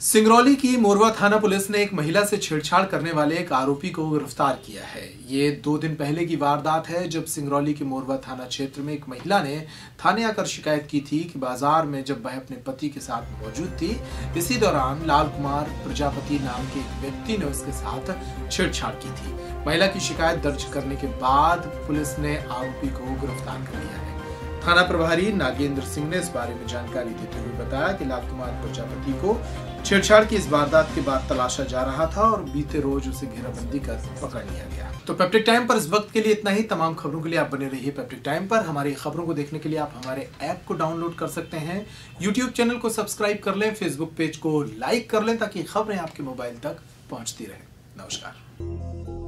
सिंगरौली की मोरवा थाना पुलिस ने एक महिला से छेड़छाड़ करने वाले एक आरोपी को गिरफ़्तार किया है। ये दो दिन पहले की वारदात है, जब सिंगरौली के मोरवा थाना क्षेत्र में एक महिला ने थाने आकर शिकायत की थी कि बाज़ार में जब वह अपने पति के साथ मौजूद थी, इसी दौरान लाल कुमार प्रजापति नाम के एक व्यक्ति ने उसके साथ छेड़छाड़ की थी। महिला की शिकायत दर्ज करने के बाद पुलिस ने आरोपी को गिरफ़्तार कर लिया है। थाना प्रभारी नागेंद्र सिंह ने इस बारे में जानकारी देते हुए बताया कि लाल कुमार प्रजापति को छेड़छाड़ की इस वारदात के बाद तलाशा जा रहा था और बीते रोज उसे घेराबंदी कर पकड़ लिया गया। तो पेप्टिक टाइम पर इस वक्त के लिए इतना ही। तमाम खबरों के लिए आप बने रहिए पेप्टिक टाइम पर। हमारी खबरों को देखने के लिए आप हमारे ऐप को डाउनलोड कर सकते हैं। यूट्यूब चैनल को सब्सक्राइब कर लें फेसबुक पेज को लाइक कर लें, ताकि खबरें आपके मोबाइल तक पहुँचती रहे। नमस्कार।